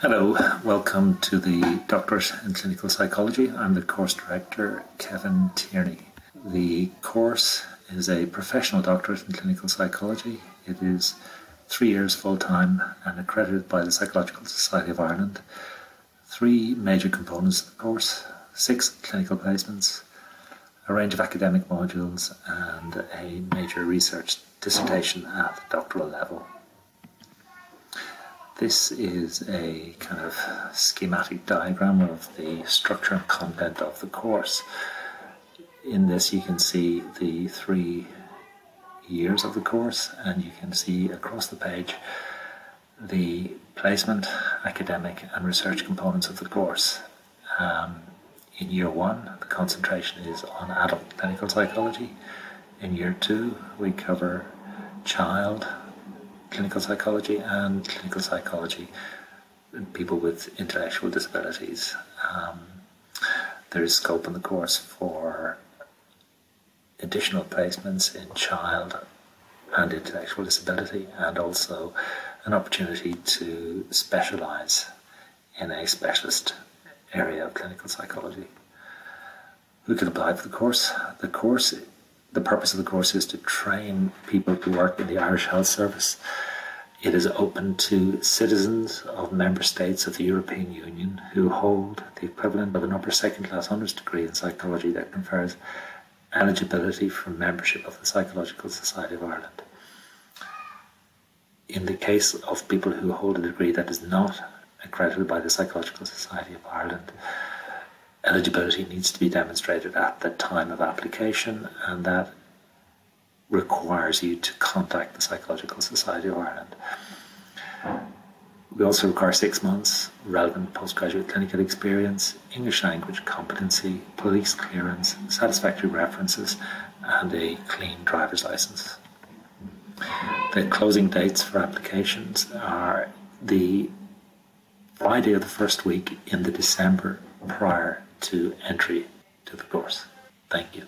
Hello, welcome to the Doctorate in Clinical Psychology. I'm the course director, Kevin Tierney. The course is a professional doctorate in clinical psychology. It is three years full time and accredited by the Psychological Society of Ireland. Three major components of the course six clinical placements, a range of academic modules, and a major research dissertation at the doctoral level. This is a kind of schematic diagram of the structure and content of the course. In this, you can see the three years of the course, and you can see across the page the placement, academic, and research components of the course. Um, in year one, the concentration is on adult clinical psychology. In year two, we cover child clinical psychology and clinical psychology in people with intellectual disabilities. Um, there is scope in the course for additional placements in child and intellectual disability, and also an opportunity to specialise in a specialist area of clinical psychology. Who can apply for the course? The course the purpose of the course is to train people to work in the Irish Health Service. It is open to citizens of member states of the European Union who hold the equivalent of an upper second class honours degree in psychology that confers eligibility for membership of the Psychological Society of Ireland. In the case of people who hold a degree that is not accredited by the Psychological Society of Ireland, eligibility needs to be demonstrated at the time of application, and that requires you to contact the Psychological Society of Ireland. We also require six months relevant postgraduate clinical experience, English language competency, police clearance, satisfactory references, and a clean driver's license. The closing dates for applications are the Friday of the first week in the December prior to entry to the course. Thank you.